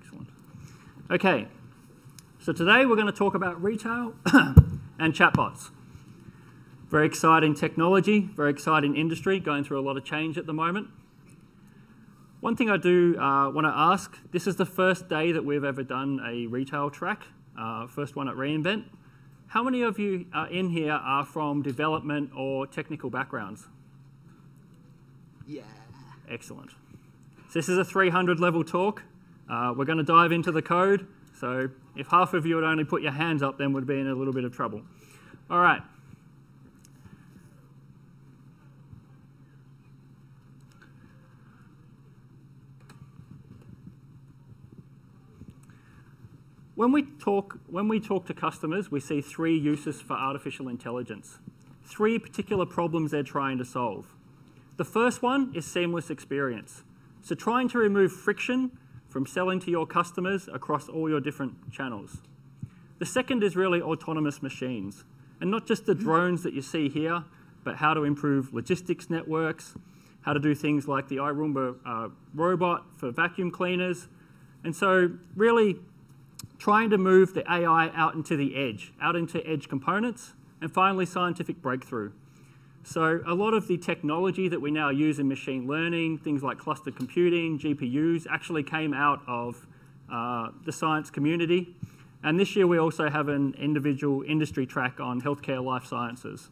Excellent. Okay, so today we're going to talk about retail and chatbots. Very exciting technology, very exciting industry, going through a lot of change at the moment. One thing I do uh, want to ask this is the first day that we've ever done a retail track, uh, first one at reInvent. How many of you uh, in here are from development or technical backgrounds? Yeah. Excellent. So this is a 300 level talk. Uh, we're going to dive into the code. So if half of you had only put your hands up, then we'd be in a little bit of trouble. All right. When we talk, when we talk to customers, we see three uses for artificial intelligence. Three particular problems they're trying to solve. The first one is seamless experience. So trying to remove friction from selling to your customers across all your different channels. The second is really autonomous machines, and not just the drones that you see here, but how to improve logistics networks, how to do things like the iRoomba uh, robot for vacuum cleaners. And so really trying to move the AI out into the edge, out into edge components, and finally scientific breakthrough. So a lot of the technology that we now use in machine learning, things like clustered computing, GPUs, actually came out of uh, the science community. And this year we also have an individual industry track on healthcare life sciences.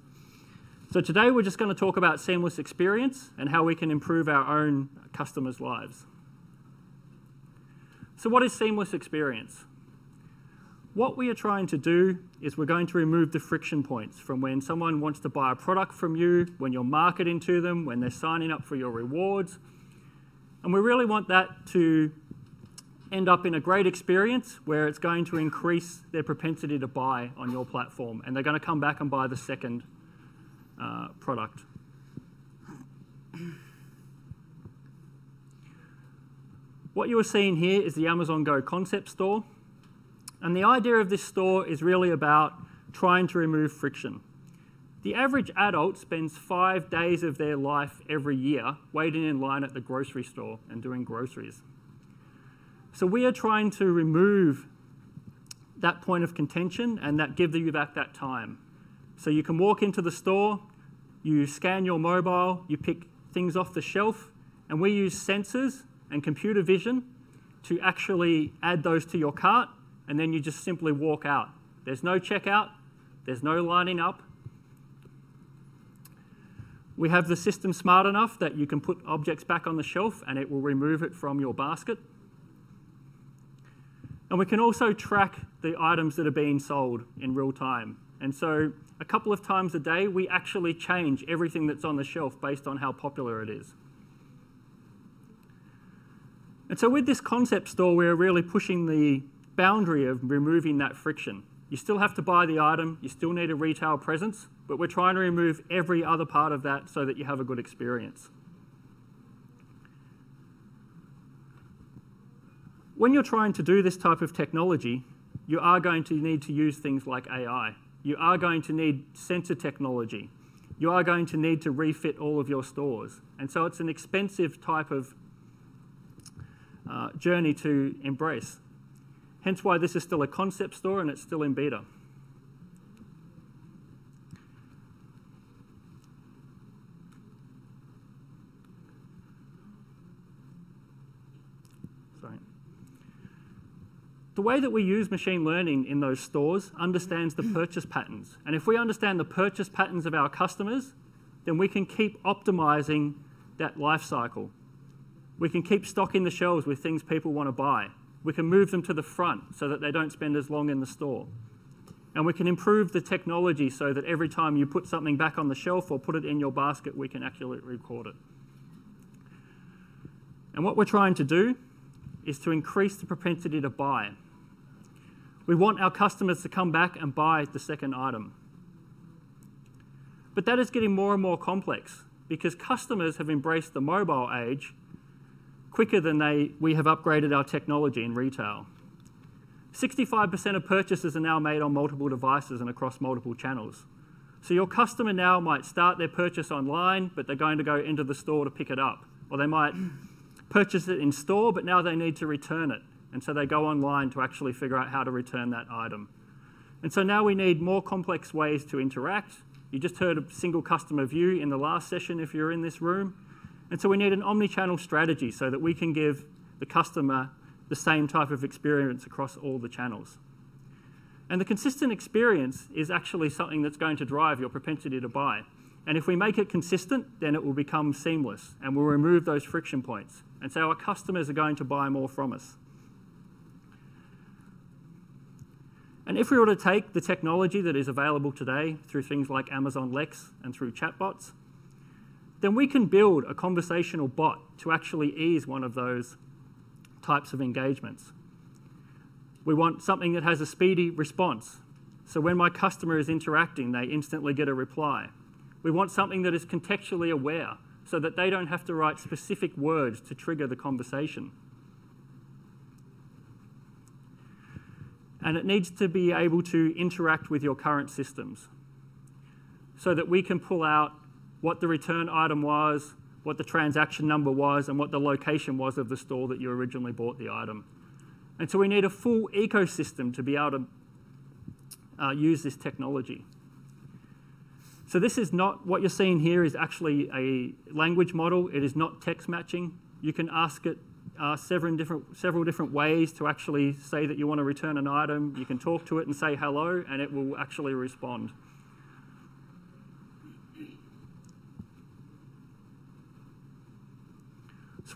So today we're just going to talk about seamless experience and how we can improve our own customers' lives. So what is seamless experience? What we are trying to do is we're going to remove the friction points from when someone wants to buy a product from you, when you're marketing to them, when they're signing up for your rewards. And we really want that to end up in a great experience where it's going to increase their propensity to buy on your platform and they're going to come back and buy the second uh, product. What you are seeing here is the Amazon Go concept store. And the idea of this store is really about trying to remove friction. The average adult spends five days of their life every year waiting in line at the grocery store and doing groceries. So we are trying to remove that point of contention and that give you back that time. So you can walk into the store, you scan your mobile, you pick things off the shelf, and we use sensors and computer vision to actually add those to your cart and then you just simply walk out. There's no checkout, there's no lining up. We have the system smart enough that you can put objects back on the shelf and it will remove it from your basket. And we can also track the items that are being sold in real time. And so a couple of times a day, we actually change everything that's on the shelf based on how popular it is. And so with this concept store, we're really pushing the boundary of removing that friction. You still have to buy the item, you still need a retail presence, but we're trying to remove every other part of that so that you have a good experience. When you're trying to do this type of technology, you are going to need to use things like AI. You are going to need sensor technology. You are going to need to refit all of your stores. And so it's an expensive type of uh, journey to embrace. Hence why this is still a concept store and it's still in beta. Sorry. The way that we use machine learning in those stores understands the purchase patterns. And if we understand the purchase patterns of our customers, then we can keep optimizing that life cycle. We can keep stocking the shelves with things people want to buy. We can move them to the front so that they don't spend as long in the store. And we can improve the technology so that every time you put something back on the shelf or put it in your basket, we can accurately record it. And what we're trying to do is to increase the propensity to buy. We want our customers to come back and buy the second item. But that is getting more and more complex because customers have embraced the mobile age quicker than they, we have upgraded our technology in retail. 65% of purchases are now made on multiple devices and across multiple channels. So your customer now might start their purchase online, but they're going to go into the store to pick it up. Or they might purchase it in store, but now they need to return it. And so they go online to actually figure out how to return that item. And so now we need more complex ways to interact. You just heard a single customer view in the last session if you're in this room. And so we need an omni-channel strategy so that we can give the customer the same type of experience across all the channels. And the consistent experience is actually something that's going to drive your propensity to buy. And if we make it consistent, then it will become seamless and we'll remove those friction points. And so our customers are going to buy more from us. And if we were to take the technology that is available today through things like Amazon Lex and through chatbots, then we can build a conversational bot to actually ease one of those types of engagements. We want something that has a speedy response. So when my customer is interacting, they instantly get a reply. We want something that is contextually aware so that they don't have to write specific words to trigger the conversation. And it needs to be able to interact with your current systems so that we can pull out what the return item was, what the transaction number was, and what the location was of the store that you originally bought the item. And so we need a full ecosystem to be able to uh, use this technology. So this is not, what you're seeing here is actually a language model. It is not text matching. You can ask it uh, several, different, several different ways to actually say that you want to return an item. You can talk to it and say hello, and it will actually respond.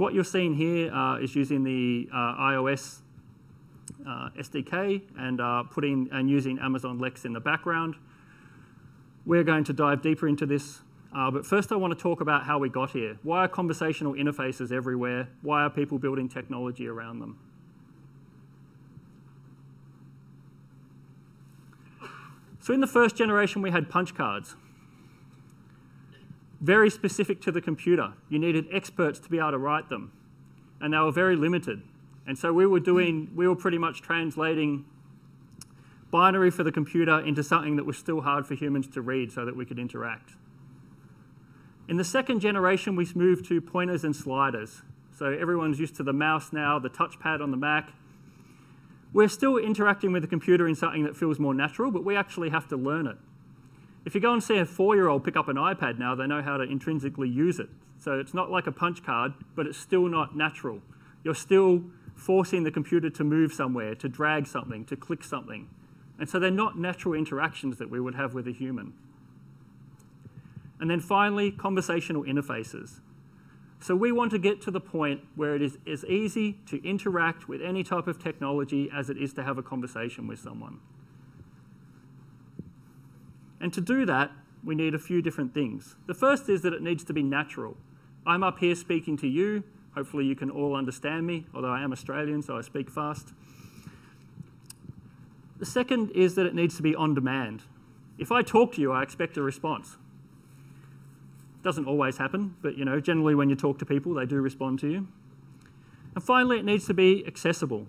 So what you're seeing here uh, is using the uh, iOS uh, SDK and uh, putting and using Amazon Lex in the background. We're going to dive deeper into this, but first I want to talk about how we got here. Why are conversational interfaces everywhere? Why are people building technology around them? So in the first generation, we had punch cards. Very specific to the computer. You needed experts to be able to write them, and they were very limited. And so we were doing, we were pretty much translating binary for the computer into something that was still hard for humans to read so that we could interact. In the second generation, we moved to pointers and sliders. So everyone's used to the mouse now, the touchpad on the Mac. We're still interacting with the computer in something that feels more natural, but we actually have to learn it. If you go and see a four-year-old pick up an iPad now, they know how to intrinsically use it. So it's not like a punch card, but it's still not natural. You're still forcing the computer to move somewhere, to drag something, to click something. And so they're not natural interactions that we would have with a human. And then finally, conversational interfaces. So we want to get to the point where it is as easy to interact with any type of technology as it is to have a conversation with someone. And to do that, we need a few different things. The first is that it needs to be natural. I'm up here speaking to you. Hopefully you can all understand me, although I am Australian, so I speak fast. The second is that it needs to be on demand. If I talk to you, I expect a response. Doesn't always happen, but you know, generally when you talk to people, they do respond to you. And finally, it needs to be accessible.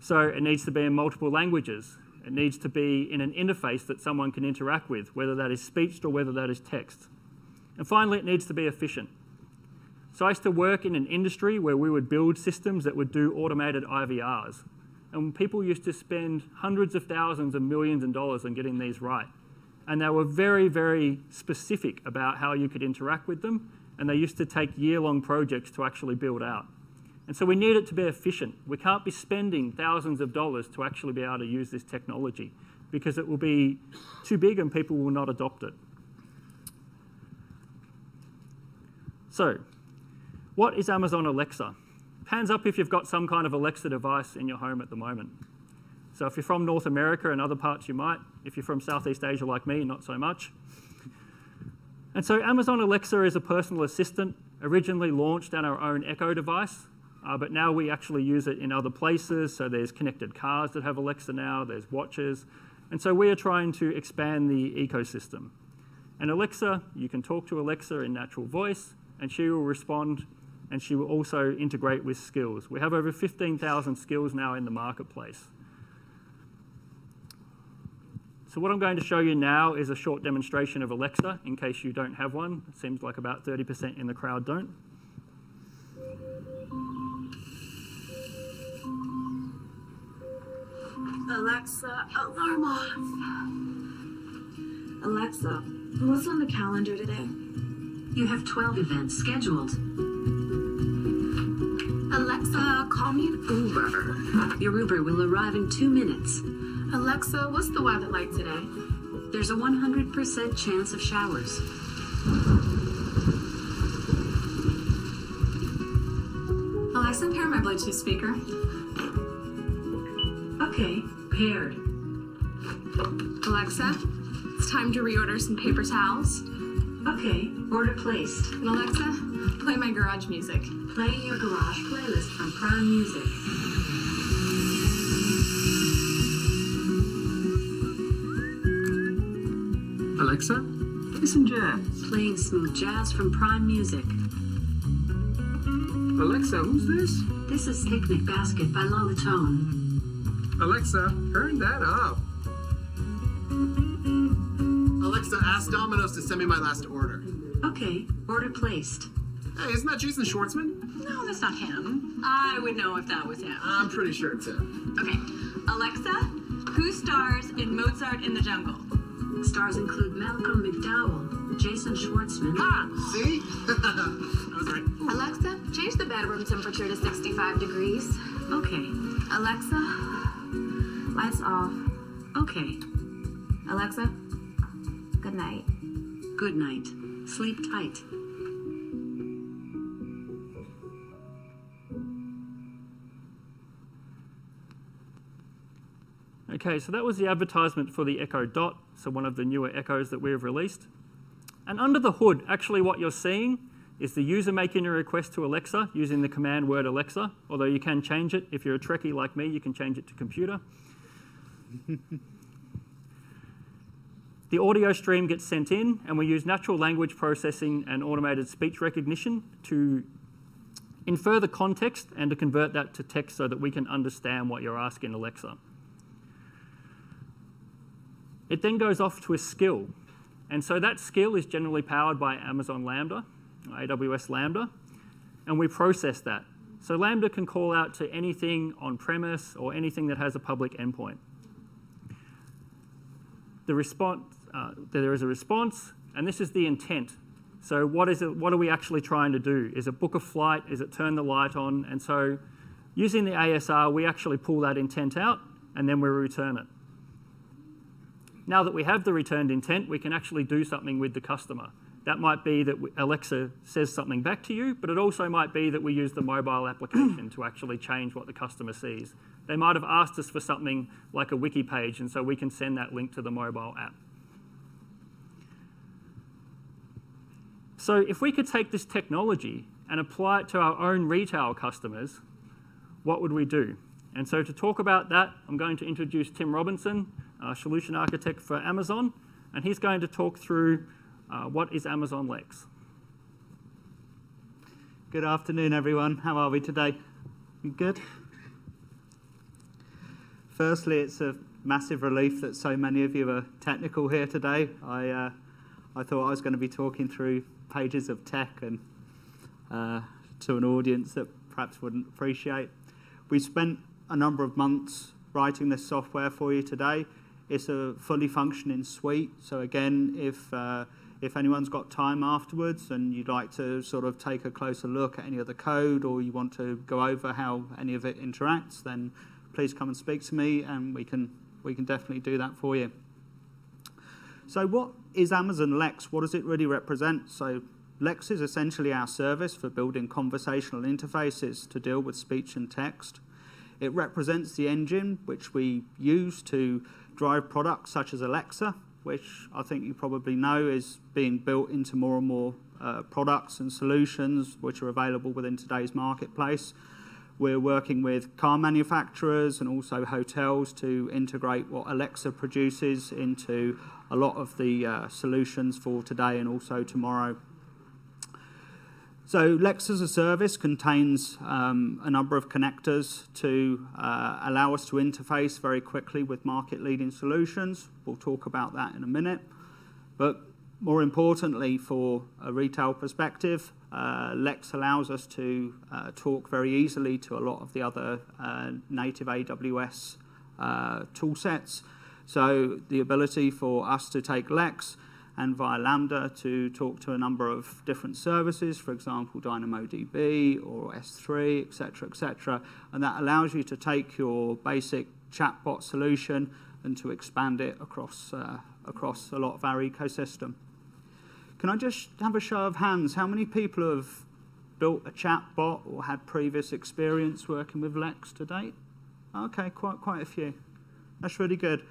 So it needs to be in multiple languages. It needs to be in an interface that someone can interact with, whether that is speech or whether that is text. And finally, it needs to be efficient. So I used to work in an industry where we would build systems that would do automated IVRs. And people used to spend hundreds of thousands and millions of dollars on getting these right. And they were very, very specific about how you could interact with them. And they used to take year long projects to actually build out. And so we need it to be efficient. We can't be spending thousands of dollars to actually be able to use this technology because it will be too big and people will not adopt it. So, what is Amazon Alexa? Hands up if you've got some kind of Alexa device in your home at the moment. So if you're from North America and other parts, you might. If you're from Southeast Asia like me, not so much. And so Amazon Alexa is a personal assistant, originally launched on our own Echo device, uh, but now we actually use it in other places. So there's connected cars that have Alexa now, there's watches. And so we are trying to expand the ecosystem. And Alexa, you can talk to Alexa in natural voice, and she will respond and she will also integrate with skills. We have over 15,000 skills now in the marketplace. So what I'm going to show you now is a short demonstration of Alexa, in case you don't have one. It seems like about 30% in the crowd don't. Alexa, alarm off. Alexa, what's on the calendar today? You have 12 events scheduled. Alexa, call me an Uber. Your Uber will arrive in two minutes. Alexa, what's the weather like today? There's a 100% chance of showers. Alexa, pair my Bluetooth speaker. Okay, paired. Alexa, it's time to reorder some paper towels. Okay, order placed. And Alexa, play my garage music. Playing your garage playlist from Prime Music. Alexa, play some jazz. Playing smooth jazz from Prime Music. Alexa, who's this? This is Picnic Basket by Lolatone. Alexa, turn that up. Alexa, ask Domino's to send me my last order. Okay, order placed. Hey, isn't that Jason Schwartzman? No, that's not him. I would know if that was him. I'm pretty sure it's him. Okay, Alexa, who stars in Mozart in the Jungle? Stars include Malcolm McDowell, Jason Schwartzman. Ah, see? I was right. Alexa, change the bedroom temperature to 65 degrees. Okay, Alexa, lights off. okay. Alexa, good night. Good night. Sleep tight. Okay, so that was the advertisement for the Echo Dot, so one of the newer Echoes that we've released. And under the hood, actually what you're seeing is the user making a request to Alexa using the command word Alexa, although you can change it. If you're a Trekkie like me, you can change it to computer. The audio stream gets sent in, and we use natural language processing and automated speech recognition to infer the context and to convert that to text so that we can understand what you're asking Alexa. It then goes off to a skill. And so that skill is generally powered by Amazon Lambda, AWS Lambda, and we process that. So Lambda can call out to anything on premise or anything that has a public endpoint. The response, uh, there is a response, and this is the intent. So what is it? What are we actually trying to do? Is it book a flight? Is it turn the light on? And so using the ASR, we actually pull that intent out, and then we return it. Now that we have the returned intent, we can actually do something with the customer. That might be that Alexa says something back to you, but it also might be that we use the mobile application to actually change what the customer sees. They might have asked us for something like a wiki page, and so we can send that link to the mobile app. So if we could take this technology and apply it to our own retail customers, what would we do? And so to talk about that, I'm going to introduce Tim Robinson, solution architect for Amazon, and he's going to talk through uh, what is Amazon Lex. Good afternoon, everyone. How are we today? Good? Firstly, it's a massive relief that so many of you are technical here today. I, uh, I thought I was going to be talking through pages of tech and uh, to an audience that perhaps wouldn't appreciate. We spent a number of months writing this software for you today. It's a fully functioning suite. So again, if uh, if anyone's got time afterwards and you'd like to sort of take a closer look at any of the code or you want to go over how any of it interacts, then please come and speak to me and we can we can definitely do that for you. So what is Amazon Lex? What does it really represent? So Lex is essentially our service for building conversational interfaces to deal with speech and text. It represents the engine which we use to drive products such as Alexa, which I think you probably know is being built into more and more uh, products and solutions which are available within today's marketplace. We're working with car manufacturers and also hotels to integrate what Alexa produces into a lot of the uh, solutions for today and also tomorrow. So Lex as a service contains um, a number of connectors to uh, allow us to interface very quickly with market-leading solutions. We'll talk about that in a minute. But more importantly, for a retail perspective, uh, Lex allows us to uh, talk very easily to a lot of the other uh, native AWS uh, tool sets. So the ability for us to take Lex and via Lambda to talk to a number of different services, for example, DynamoDB or S3, etc., etc. And that allows you to take your basic chatbot solution and to expand it across, uh, across a lot of our ecosystem. Can I just have a show of hands? How many people have built a chatbot or had previous experience working with Lex to date? Okay, quite, quite a few. That's really good.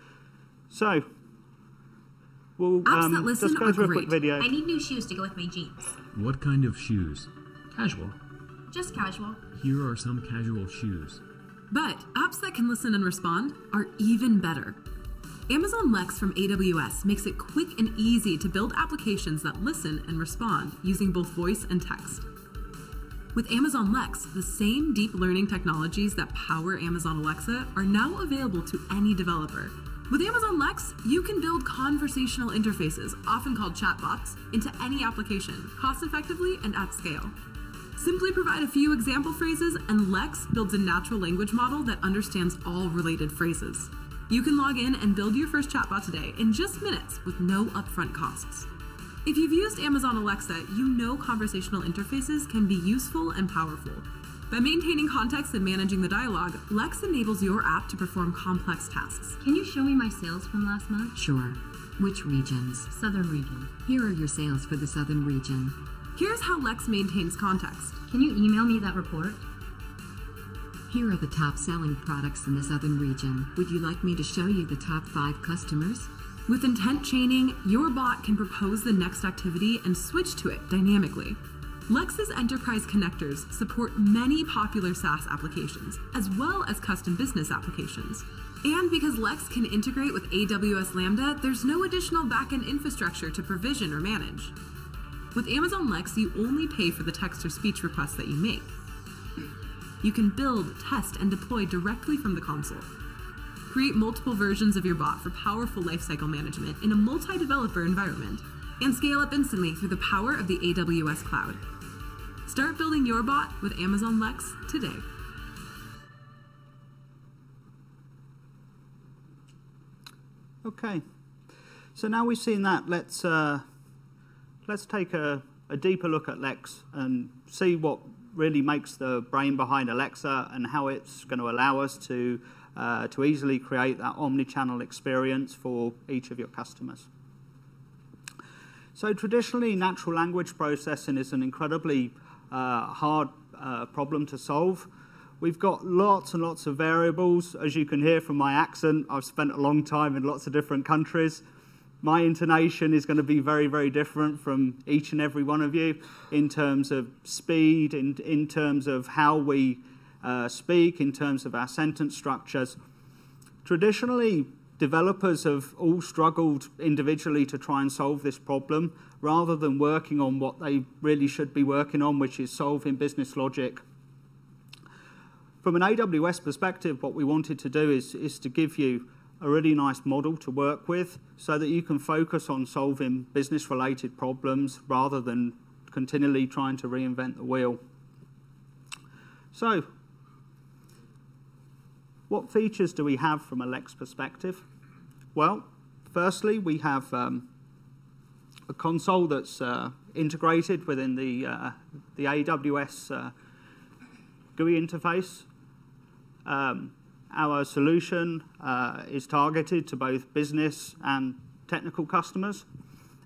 So, we'll Apps um, that listen just go are through a quick video. I need new shoes to go with my jeans. What kind of shoes? Casual. Just casual. Here are some casual shoes. But apps that can listen and respond are even better. Amazon Lex from AWS makes it quick and easy to build applications that listen and respond using both voice and text. With Amazon Lex, the same deep learning technologies that power Amazon Alexa are now available to any developer. With Amazon Lex, you can build conversational interfaces, often called chatbots, into any application, cost effectively and at scale. Simply provide a few example phrases, and Lex builds a natural language model that understands all related phrases. You can log in and build your first chatbot today in just minutes with no upfront costs. If you've used Amazon Alexa, you know conversational interfaces can be useful and powerful. By maintaining context and managing the dialogue, Lex enables your app to perform complex tasks. Can you show me my sales from last month? Sure. Which regions? Southern region. Here are your sales for the southern region. Here's how Lex maintains context. Can you email me that report? Here are the top selling products in the southern region. Would you like me to show you the top five customers? With intent chaining, your bot can propose the next activity and switch to it dynamically. Lex's enterprise connectors support many popular SaaS applications, as well as custom business applications. And because Lex can integrate with AWS Lambda, there's no additional backend infrastructure to provision or manage. With Amazon Lex, you only pay for the text or speech requests that you make. You can build, test, and deploy directly from the console. Create multiple versions of your bot for powerful lifecycle management in a multi developer environment, and scale up instantly through the power of the AWS cloud. Start building your bot with Amazon Lex today. Okay, so now we've seen that, let's, uh, let's take a, a deeper look at Lex and see what really makes the brain behind Alexa and how it's going to allow us to, uh, to easily create that omni-channel experience for each of your customers. So traditionally, natural language processing is an incredibly uh, hard uh, problem to solve. We've got lots and lots of variables. As you can hear from my accent, I've spent a long time in lots of different countries. My intonation is going to be very, very different from each and every one of you in terms of speed, in, in terms of how we uh, speak, in terms of our sentence structures. Traditionally, developers have all struggled individually to try and solve this problem rather than working on what they really should be working on, which is solving business logic. From an AWS perspective, what we wanted to do is, is to give you a really nice model to work with so that you can focus on solving business related problems rather than continually trying to reinvent the wheel. So, what features do we have from a Lex perspective? Well, firstly, we have um, a console that's uh, integrated within the, uh, the AWS uh, GUI interface. Um, our solution uh, is targeted to both business and technical customers,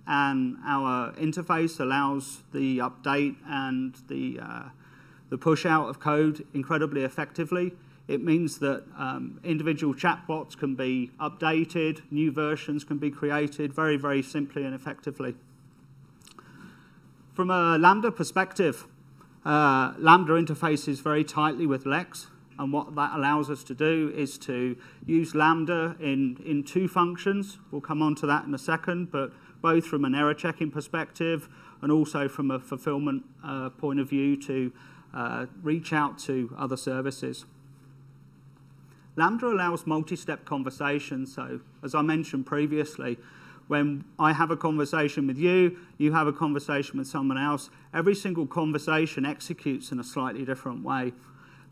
and our interface allows the update and the, uh, the push out of code incredibly effectively. It means that um, individual chatbots can be updated, new versions can be created very, very simply and effectively. From a Lambda perspective, uh, Lambda interfaces very tightly with Lex, and what that allows us to do is to use Lambda in, in two functions. We'll come on to that in a second, but both from an error checking perspective and also from a fulfillment uh, point of view to uh, reach out to other services. Lambda allows multi-step conversations. So as I mentioned previously, when I have a conversation with you, you have a conversation with someone else, every single conversation executes in a slightly different way.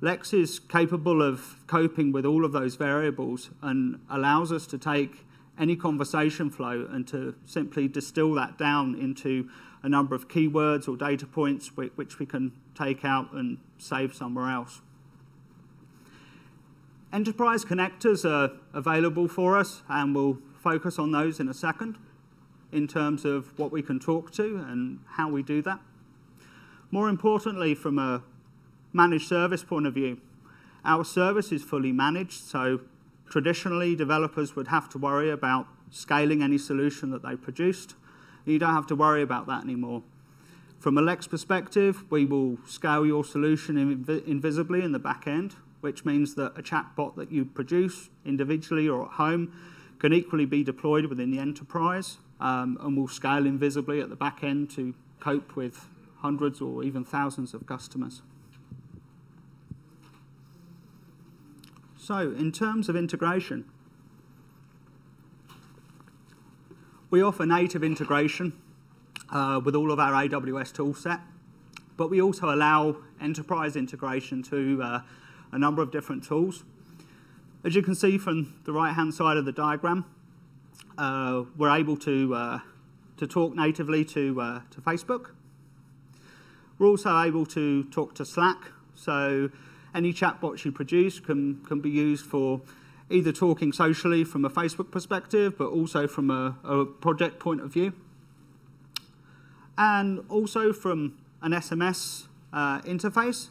Lex is capable of coping with all of those variables and allows us to take any conversation flow and to simply distill that down into a number of keywords or data points which we can take out and save somewhere else. Enterprise connectors are available for us, and we'll focus on those in a second in terms of what we can talk to and how we do that. More importantly, from a managed service point of view, our service is fully managed, so traditionally developers would have to worry about scaling any solution that they produced. You don't have to worry about that anymore. From a Lex perspective, we will scale your solution inv invisibly in the back end, which means that a chatbot that you produce individually or at home can equally be deployed within the enterprise um, and will scale invisibly at the back end to cope with hundreds or even thousands of customers. So, in terms of integration, we offer native integration uh, with all of our AWS toolset, but we also allow enterprise integration to uh, a number of different tools. As you can see from the right-hand side of the diagram, uh, we're able to, uh, to talk natively to, uh, to Facebook. We're also able to talk to Slack, so any chatbots you produce can, can be used for either talking socially from a Facebook perspective, but also from a, a project point of view. And also from an SMS uh, interface,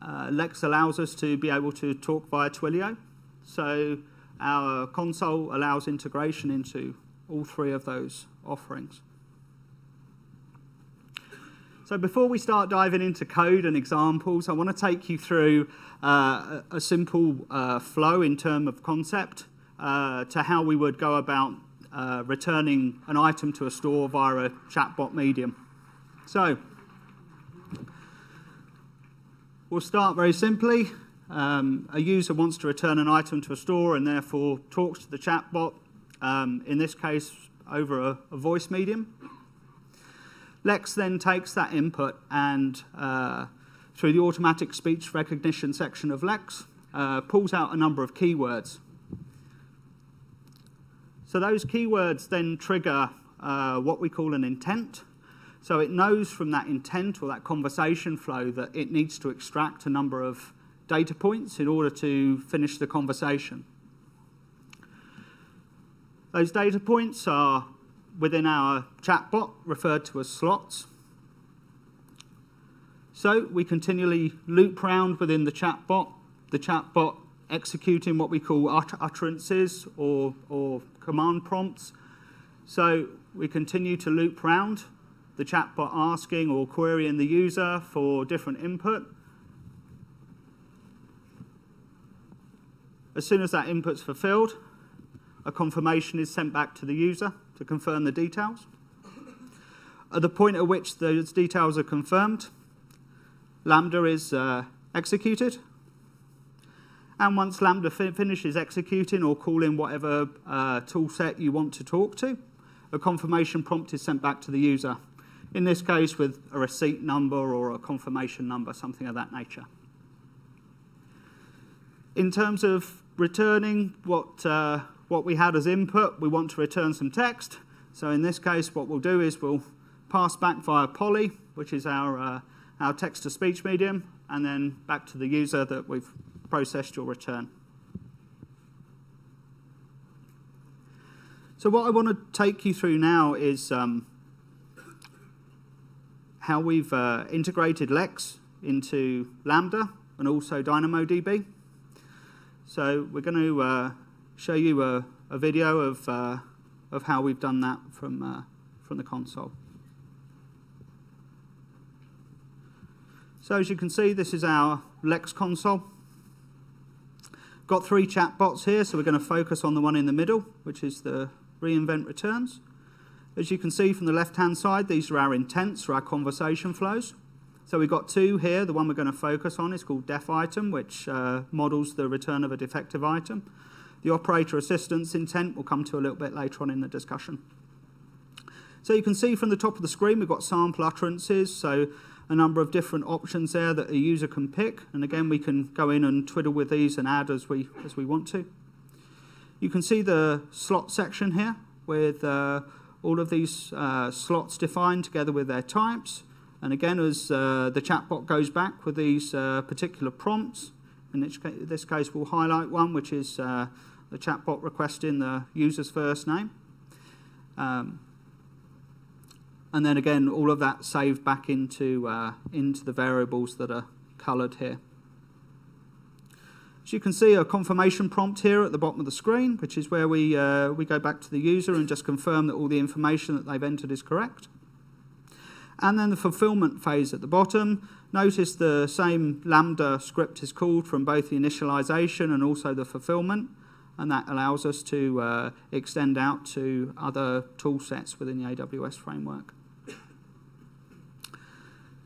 uh, Lex allows us to be able to talk via Twilio. So our console allows integration into all three of those offerings. So before we start diving into code and examples, I want to take you through uh, a simple uh, flow in terms of concept uh, to how we would go about uh, returning an item to a store via a chatbot medium. So we'll start very simply. Um, a user wants to return an item to a store and therefore talks to the chatbot, um, in this case over a, a voice medium. Lex then takes that input and uh, through the automatic speech recognition section of Lex, uh, pulls out a number of keywords. So those keywords then trigger uh, what we call an intent. So it knows from that intent or that conversation flow that it needs to extract a number of data points in order to finish the conversation. Those data points are within our chatbot referred to as slots. So we continually loop round within the chatbot, the chatbot executing what we call ut utterances or, or command prompts. So we continue to loop round, the chatbot asking or querying the user for different input. As soon as that input's fulfilled, a confirmation is sent back to the user to confirm the details. At the point at which those details are confirmed, Lambda is uh, executed. And once Lambda fi finishes executing or calling whatever uh, tool set you want to talk to, a confirmation prompt is sent back to the user. In this case, with a receipt number or a confirmation number, something of that nature. In terms of returning what uh, what we had as input, we want to return some text. So in this case, what we'll do is we'll pass back via Polly, which is our, uh, our text-to-speech medium, and then back to the user that we've processed your return. So what I want to take you through now is um, how we've uh, integrated Lex into Lambda and also DynamoDB. So we're going to uh, show you a, a video of, uh, of how we've done that from, uh, from the console. So as you can see, this is our Lex console. Got three chatbots here, so we're going to focus on the one in the middle, which is the reinvent returns. As you can see from the left-hand side, these are our intents or our conversation flows. So we've got two here. The one we're going to focus on is called def item, which uh, models the return of a defective item. The operator assistance intent we'll come to a little bit later on in the discussion. So you can see from the top of the screen we've got sample utterances. So a number of different options there that a user can pick. And again, we can go in and twiddle with these and add as we, as we want to. You can see the slot section here with uh, all of these uh, slots defined together with their types. And again, as uh, the chatbot goes back with these uh, particular prompts, in this case, we'll highlight one, which is uh, the chatbot requesting the user's first name. Um, and then again, all of that saved back into, uh, into the variables that are coloured here. As you can see, a confirmation prompt here at the bottom of the screen, which is where we, uh, we go back to the user and just confirm that all the information that they've entered is correct. And then the fulfillment phase at the bottom. Notice the same Lambda script is called from both the initialization and also the fulfillment. And that allows us to uh, extend out to other tool sets within the AWS framework.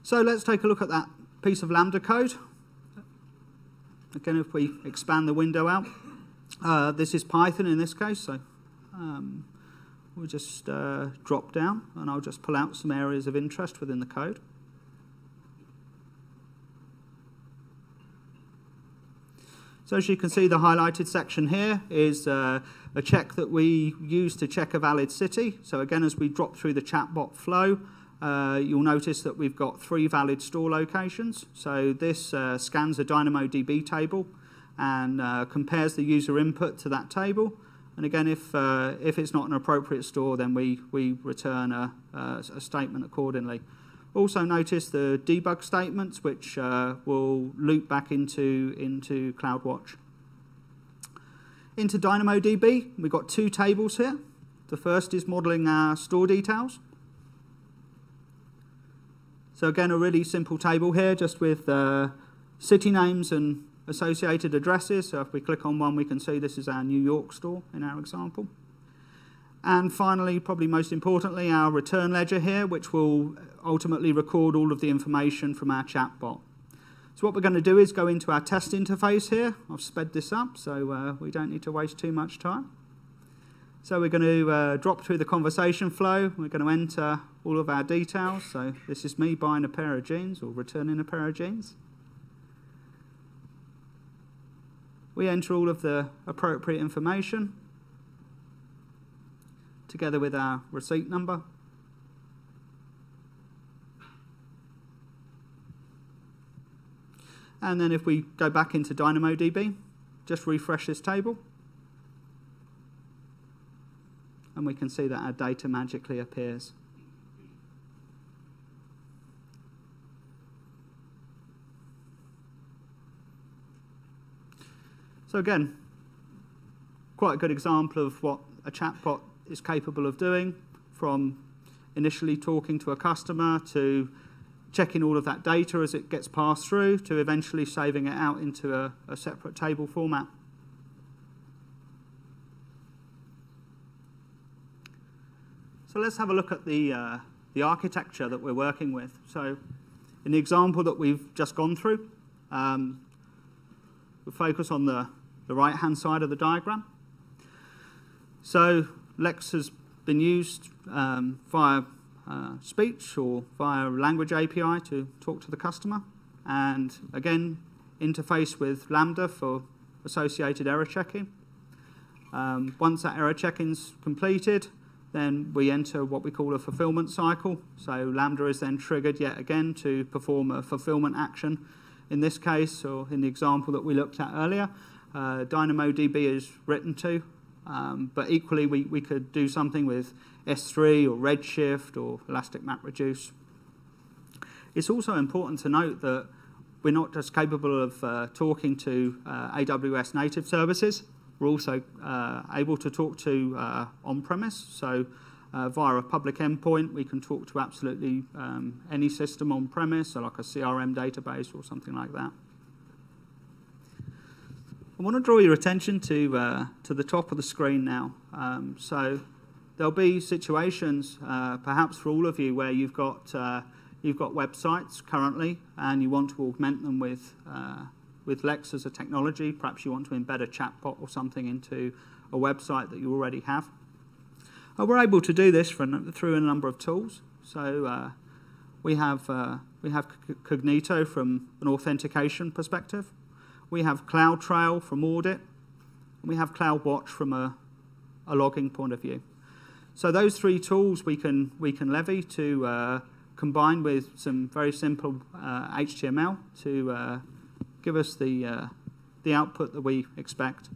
So let's take a look at that piece of Lambda code. Again, if we expand the window out, uh, this is Python in this case, so um, we'll just uh, drop down and I'll just pull out some areas of interest within the code. So as you can see, the highlighted section here is uh, a check that we use to check a valid city. So again, as we drop through the chatbot flow, uh, you'll notice that we've got three valid store locations. So this uh, scans a DynamoDB table and uh, compares the user input to that table. And again, if, uh, if it's not an appropriate store, then we, we return a, a statement accordingly. Also notice the debug statements, which uh, will loop back into, into CloudWatch. Into DynamoDB, we've got two tables here. The first is modeling our store details. So again, a really simple table here, just with uh, city names and associated addresses. So if we click on one, we can see this is our New York store in our example. And finally, probably most importantly, our return ledger here, which will ultimately record all of the information from our chatbot. So what we're going to do is go into our test interface here. I've sped this up, so uh, we don't need to waste too much time. So we're going to uh, drop through the conversation flow. We're going to enter all of our details. So this is me buying a pair of jeans or returning a pair of jeans. We enter all of the appropriate information together with our receipt number. And then if we go back into DynamoDB, just refresh this table. and we can see that our data magically appears. So again, quite a good example of what a chatbot is capable of doing from initially talking to a customer to checking all of that data as it gets passed through to eventually saving it out into a, a separate table format. So let's have a look at the, uh, the architecture that we're working with. So in the example that we've just gone through, um, we'll focus on the, the right-hand side of the diagram. So Lex has been used um, via uh, speech or via language API to talk to the customer. And again, interface with Lambda for associated error checking. Um, once that error checking is completed, then we enter what we call a fulfillment cycle. So Lambda is then triggered yet again to perform a fulfillment action. In this case, or in the example that we looked at earlier, uh, DynamoDB is written to, um, but equally we, we could do something with S3 or Redshift or Elastic MapReduce. It's also important to note that we're not just capable of uh, talking to uh, AWS native services, we're also uh, able to talk to uh, on-premise, so uh, via a public endpoint, we can talk to absolutely um, any system on-premise, so like a CRM database or something like that. I want to draw your attention to, uh, to the top of the screen now. Um, so there'll be situations, uh, perhaps for all of you, where you've got, uh, you've got websites currently and you want to augment them with with Lex as a technology. Perhaps you want to embed a chatbot or something into a website that you already have. Uh, we're able to do this through a number of tools. So uh, we have uh, we have Cognito from an authentication perspective, we have CloudTrail from audit, and we have CloudWatch from a, a logging point of view. So those three tools we can we can levy to uh, combine with some very simple uh, HTML to uh, give us the uh, the output that we expect.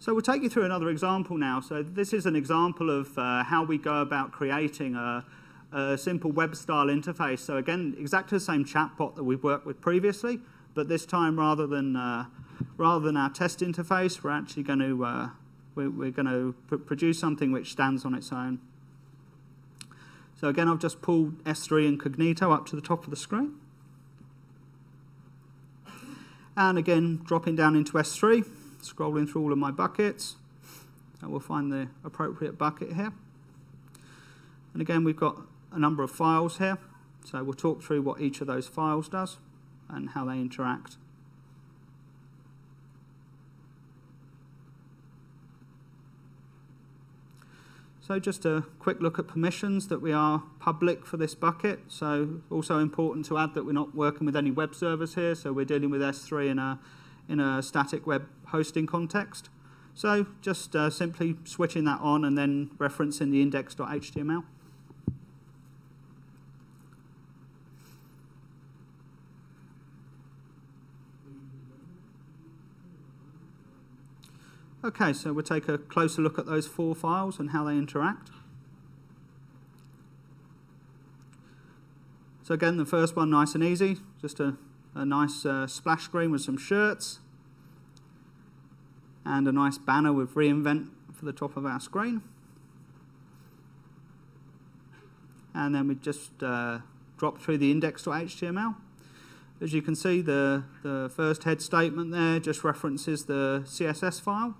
So we'll take you through another example now. So this is an example of uh, how we go about creating a, a simple web-style interface. So again, exactly the same chatbot that we've worked with previously, but this time rather than uh, rather than our test interface, we're actually going to uh, we're, we're, going to pr produce something which stands on its own. So again, I've just pulled S3 and Cognito up to the top of the screen. And again, dropping down into S3, scrolling through all of my buckets, and we'll find the appropriate bucket here. And again, we've got a number of files here, so we'll talk through what each of those files does and how they interact. So just a quick look at permissions that we are public for this bucket. So also important to add that we're not working with any web servers here. So we're dealing with S3 in a, in a static web hosting context. So just uh, simply switching that on and then referencing the index.html. Okay, so we'll take a closer look at those four files and how they interact. So again, the first one, nice and easy, just a, a nice uh, splash screen with some shirts and a nice banner with reInvent for the top of our screen. And then we just uh, drop through the index.html. As you can see, the, the first head statement there just references the CSS file.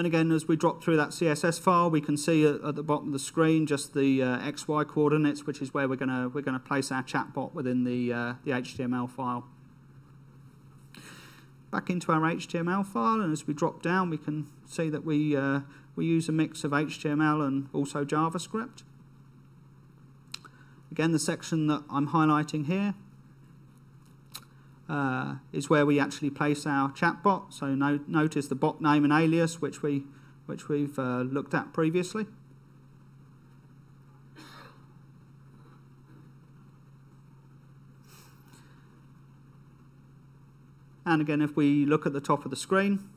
And again, as we drop through that CSS file, we can see at, the bottom of the screen just the uh, XY coordinates, which is where we're going to we're gonna place our chatbot within the, uh, the HTML file. Back into our HTML file, and as we drop down, we can see that we, uh, we use a mix of HTML and also JavaScript. Again, the section that I'm highlighting here uh, is where we actually place our chatbot. So no, notice the bot name and alias, which, we, which we've uh, looked at previously. And again, if we look at the top of the screen,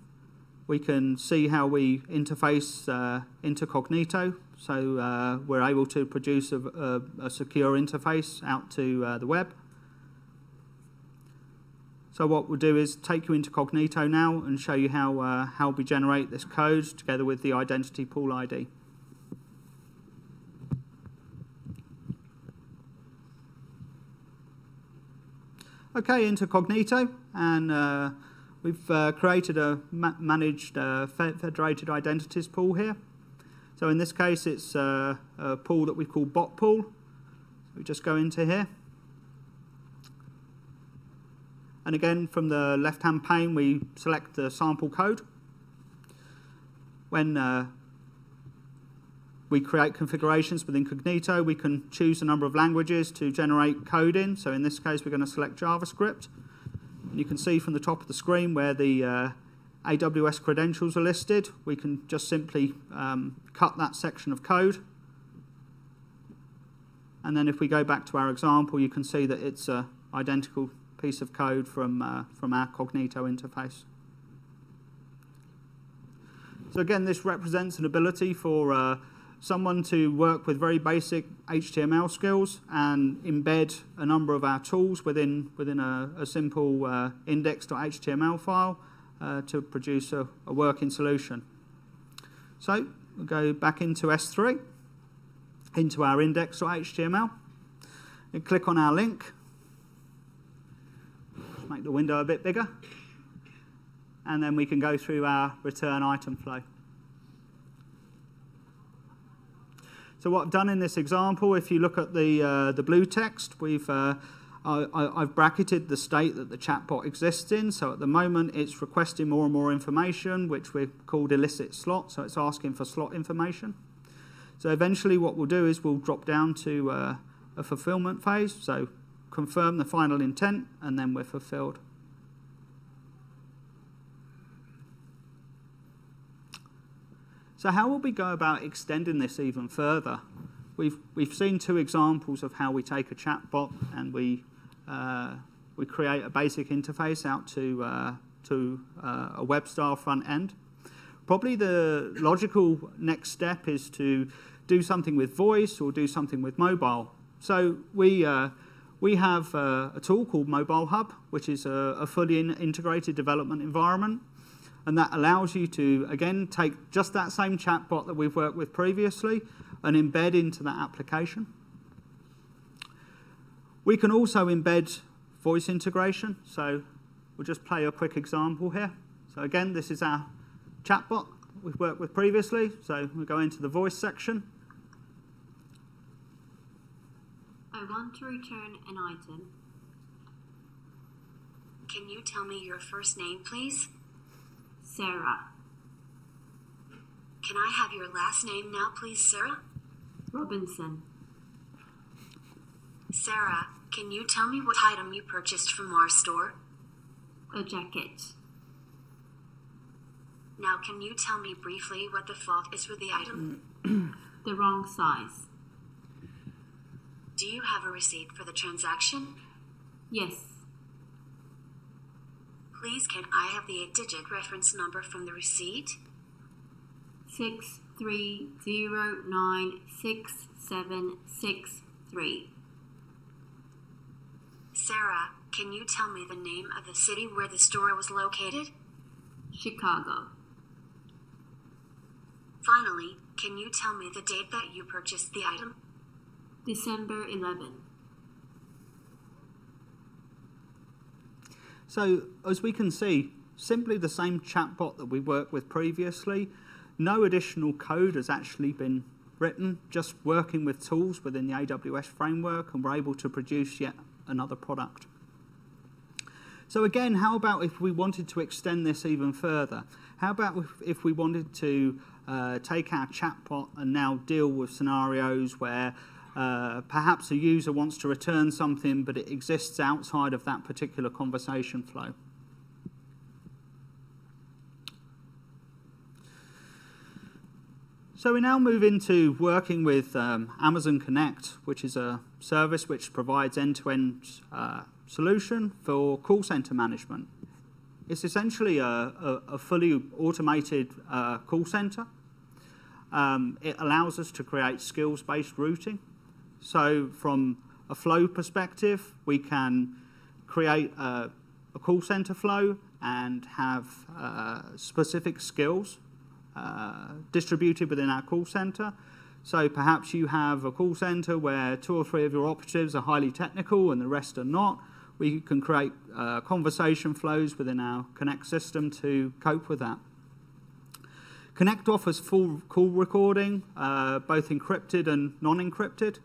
we can see how we interface uh, into Cognito. So uh, we're able to produce a, a, a secure interface out to uh, the web. So what we'll do is take you into Cognito now and show you how, uh, how we generate this code together with the identity pool ID. Okay, into Cognito, and uh, we've uh, created a ma managed uh, federated identities pool here. So in this case, it's uh, a pool that we call bot pool. We just go into here. And again, from the left-hand pane, we select the sample code. When uh, we create configurations within Cognito, we can choose a number of languages to generate code in. So in this case, we're going to select JavaScript. And you can see from the top of the screen where the uh, AWS credentials are listed. We can just simply um, cut that section of code. And then if we go back to our example, you can see that it's uh, identical piece of code from, uh, from our Cognito interface. So again, this represents an ability for uh, someone to work with very basic HTML skills and embed a number of our tools within, within a, a simple uh, index.html file uh, to produce a, a, working solution. So we'll go back into S3, into our index.html, and click on our link, make the window a bit bigger. And then we can go through our return item flow. So what I've done in this example, if you look at the, uh, the blue text, we've, uh, I, have bracketed the state that the chatbot exists in. So at the moment, it's requesting more and more information, which we've called elicit slot. So it's asking for slot information. So eventually what we'll do is we'll drop down to uh, a fulfillment phase, so confirm the final intent, and then we're fulfilled. So how will we go about extending this even further? We've, we've seen two examples of how we take a chatbot and we, uh, we create a basic interface out to, uh, to uh, a web style front end. Probably the logical next step is to do something with voice or do something with mobile. So we, uh, we have uh, a tool called Mobile Hub, which is a, a fully in integrated development environment. And that allows you to, again, take just that same chatbot that we've worked with previously and embed into that application. We can also embed voice integration. So we'll just play a quick example here. So again, this is our chatbot we've worked with previously. So we'll go into the voice section. I want to return an item. Can you tell me your first name, please? Sarah. Can I have your last name now, please, Sarah? Robinson. Sarah, can you tell me what item you purchased from our store? A jacket. Now, can you tell me briefly what the fault is with the item? the wrong size. Do you have a receipt for the transaction? Yes. Please, can I have the eight digit reference number from the receipt? Six three zero nine six seven six three. Sarah, can you tell me the name of the city where the store was located? Chicago. Finally, can you tell me the date that you purchased the item? December 11. So as we can see, simply the same chatbot that we worked with previously, no additional code has actually been written, just working with tools within the AWS framework, and we're able to produce yet another product. So again, how about if we wanted to extend this even further? How about if, if we wanted to uh, take our chatbot and now deal with scenarios where uh, perhaps a user wants to return something, but it exists outside of that particular conversation flow. So we now move into working with um, Amazon Connect, which is a service which provides end-to-end -end, uh, solution for call center management. It's essentially a, a, a fully automated uh, call center. Um, it allows us to create skills-based routing. So from a flow perspective, we can create a, a call center flow and have uh, specific skills uh, distributed within our call center. So perhaps you have a call center where two or three of your operatives are highly technical and the rest are not. We can create uh, conversation flows within our Connect system to cope with that. Connect offers full call recording, uh, both encrypted and non-encrypted.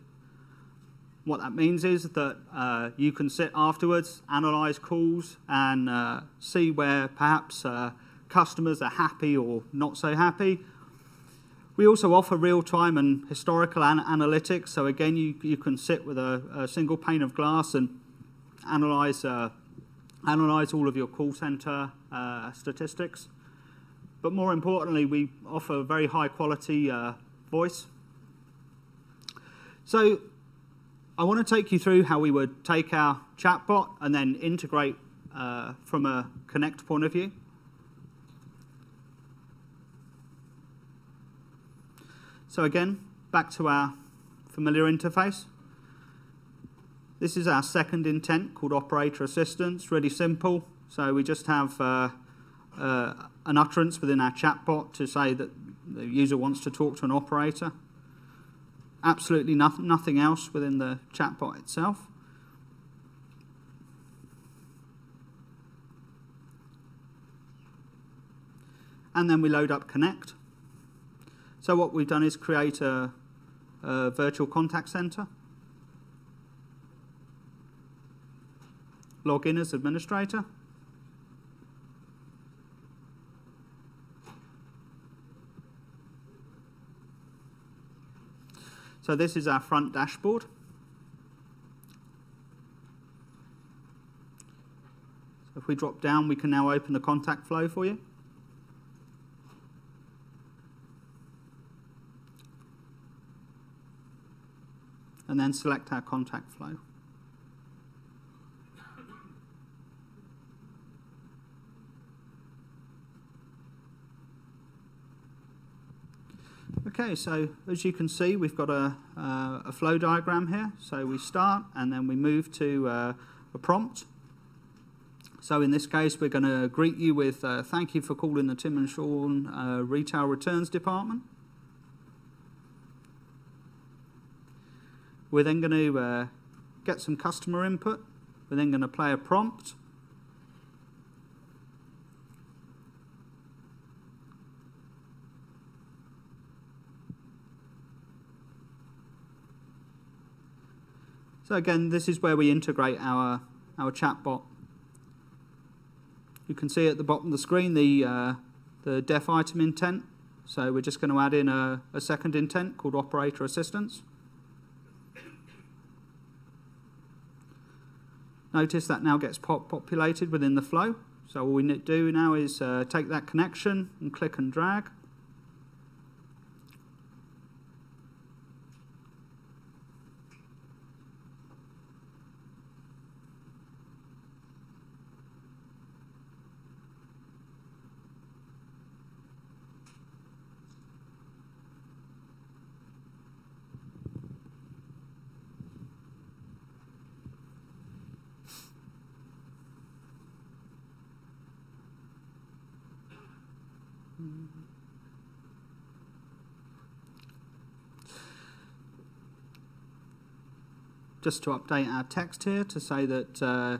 What that means is that uh, you can sit afterwards, analyze calls, and uh, see where perhaps uh, customers are happy or not so happy. We also offer real-time and historical an analytics. So again, you, you can sit with a, a single pane of glass and analyze, uh, analyze all of your call center uh, statistics. But more importantly, we offer very high quality uh, voice. So I want to take you through how we would take our chatbot and then integrate uh, from a Connect point of view. So again, back to our familiar interface. This is our second intent called operator assistance, really simple. So we just have uh, uh, an utterance within our chatbot to say that the user wants to talk to an operator. Absolutely nothing, nothing else within the chatbot itself. And then we load up Connect. So what we've done is create a, a virtual contact center. Log in as administrator. So this is our front dashboard. So if we drop down, we can now open the contact flow for you. And then select our contact flow. Okay, so as you can see, we've got a, uh, a flow diagram here. So we start and then we move to uh, a prompt. So in this case, we're going to greet you with uh, thank you for calling the Tim and Sean uh, Retail Returns Department. We're then going to uh, get some customer input. We're then going to play a prompt. So again, this is where we integrate our, our chatbot. You can see at the bottom of the screen the, uh, the def item intent. So we're just going to add in a, a second intent called operator assistance. Notice that now gets pop populated within the flow. So all we do now is uh, take that connection and click and drag. Just to update our text here to say that uh,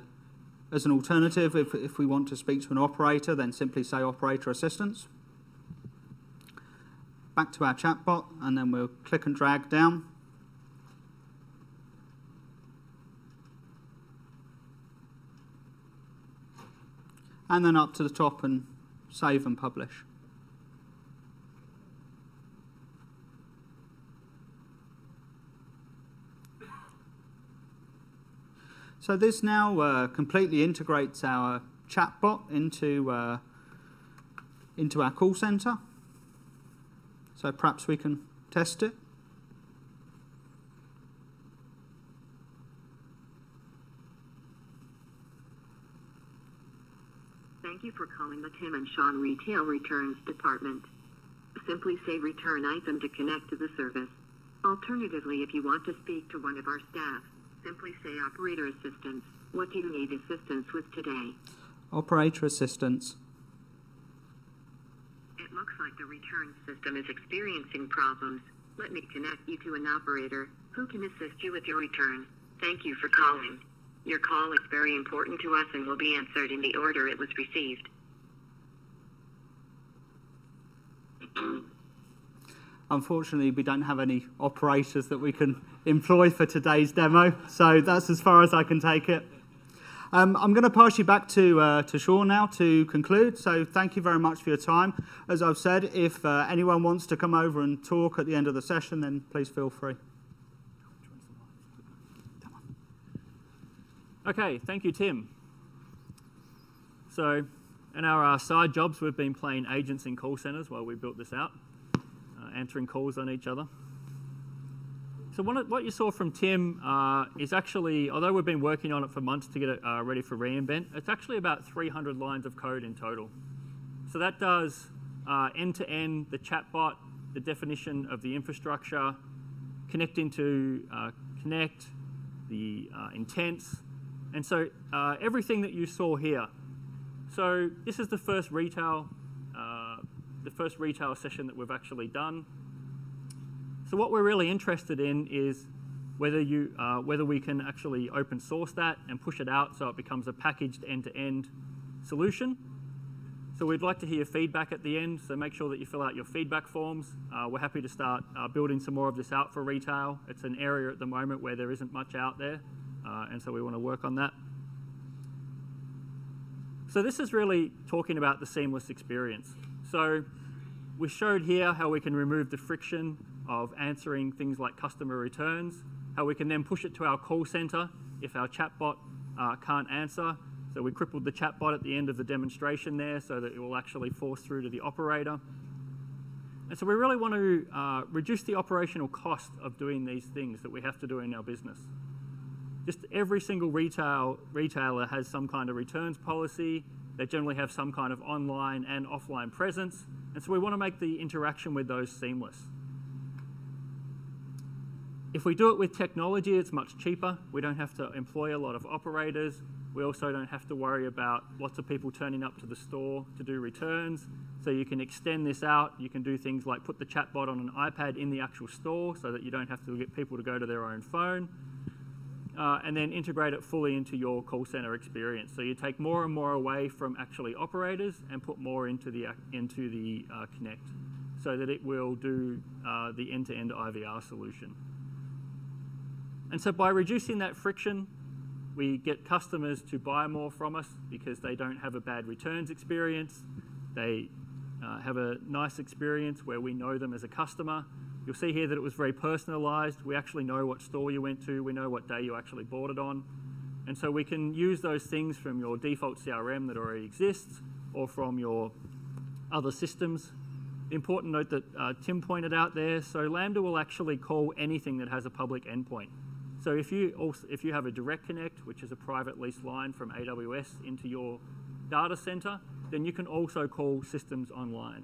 as an alternative, if, if we want to speak to an operator, then simply say operator assistance. Back to our chatbot, and then we'll click and drag down. And then up to the top and save and publish. So this now uh, completely integrates our chatbot into, uh, into our call center. So perhaps we can test it. Thank you for calling the Tim and Sean Retail Returns Department. Simply say return item to connect to the service. Alternatively, if you want to speak to one of our staff, simply say operator assistance. What do you need assistance with today? Operator assistance. It looks like the return system is experiencing problems. Let me connect you to an operator who can assist you with your return. Thank you for calling. Your call is very important to us and will be answered in the order it was received. Unfortunately, we don't have any operators that we can employ for today's demo, so that's as far as I can take it. Um, I'm going to pass you back to, uh, to Sean now to conclude. So thank you very much for your time. As I've said, if uh, anyone wants to come over and talk at the end of the session, then please feel free. Okay, thank you, Tim. So, in our uh, side jobs, we've been playing agents in call centers while we built this out, answering calls on each other. So what you saw from Tim uh, is actually, although we've been working on it for months to get it uh, ready for reInvent, it's actually about 300 lines of code in total. So that does uh, end-to-end -end, the chatbot, the definition of the infrastructure, connecting to uh, Connect, the uh, intents, and so uh, everything that you saw here. So this is the first retail, the first retail session that we've actually done. So what we're really interested in is whether, you, uh, whether we can actually open source that and push it out so it becomes a packaged end-to-end -end solution. So we'd like to hear feedback at the end, so make sure that you fill out your feedback forms. Uh, we're happy to start uh, building some more of this out for retail. It's an area at the moment where there isn't much out there, uh, and so we want to work on that. So this is really talking about the seamless experience. So we showed here how we can remove the friction of answering things like customer returns, how we can then push it to our call center if our chatbot uh, can't answer. So we crippled the chatbot at the end of the demonstration there so that it will actually force through to the operator. And so we really want to uh, reduce the operational cost of doing these things that we have to do in our business. Just every single retail retailer has some kind of returns policy. They generally have some kind of online and offline presence. And so we want to make the interaction with those seamless. If we do it with technology, it's much cheaper. We don't have to employ a lot of operators. We also don't have to worry about lots of people turning up to the store to do returns. So you can extend this out. You can do things like put the chatbot on an iPad in the actual store so that you don't have to get people to go to their own phone. Uh, and then integrate it fully into your call center experience. So you take more and more away from actually operators and put more into the into the uh, Connect, so that it will do uh, the end-to-end IVR solution. And so by reducing that friction, we get customers to buy more from us because they don't have a bad returns experience. They uh, have a nice experience where we know them as a customer. You'll see here that it was very personalized. We actually know what store you went to. We know what day you actually bought it on. And so we can use those things from your default CRM that already exists or from your other systems. Important note that uh, Tim pointed out there, so Lambda will actually call anything that has a public endpoint. So if you also, if you have a direct connect, which is a private lease line from AWS into your data center, then you can also call systems online.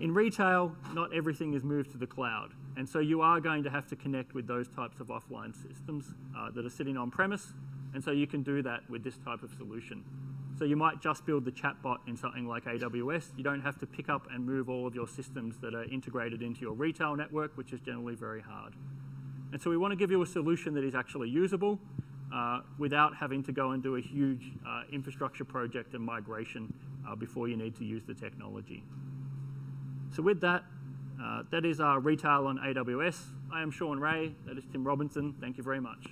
In retail, not everything is moved to the cloud, and so you are going to have to connect with those types of offline systems uh, that are sitting on premise, and so you can do that with this type of solution. So you might just build the chatbot in something like AWS. You don't have to pick up and move all of your systems that are integrated into your retail network, which is generally very hard. And so we want to give you a solution that is actually usable uh, without having to go and do a huge uh, infrastructure project and migration uh, before you need to use the technology. So with that, uh, that is our retail on AWS. I am Sean Ray. That is Tim Robinson. Thank you very much.